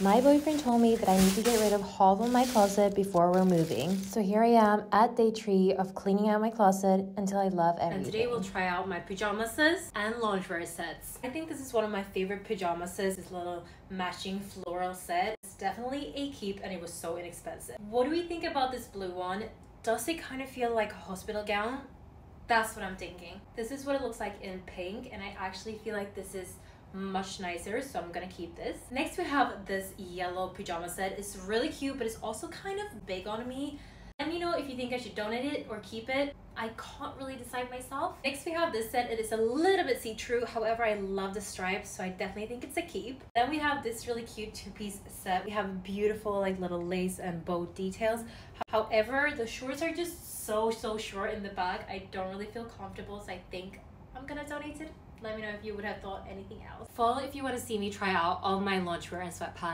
My boyfriend told me that I need to get rid of half of my closet before we're moving. So here I am at day three of cleaning out my closet until I love everything. And today we'll try out my pajamas and lingerie sets. I think this is one of my favorite pajamas, this little matching floral set. It's definitely a keep and it was so inexpensive. What do we think about this blue one? Does it kind of feel like a hospital gown? That's what I'm thinking. This is what it looks like in pink and I actually feel like this is much nicer so i'm gonna keep this. Next we have this yellow pajama set. It's really cute but it's also kind of big on me. Let me know if you think i should donate it or keep it. I can't really decide myself. Next we have this set. It is a little bit see-through. However i love the stripes so i definitely think it's a keep. Then we have this really cute two-piece set. We have beautiful like little lace and bow details. However the shorts are just so so short in the back. I don't really feel comfortable so i think i'm gonna donate it let me know if you would have thought anything else. Follow if you want to see me try out all my loungewear and sweatpants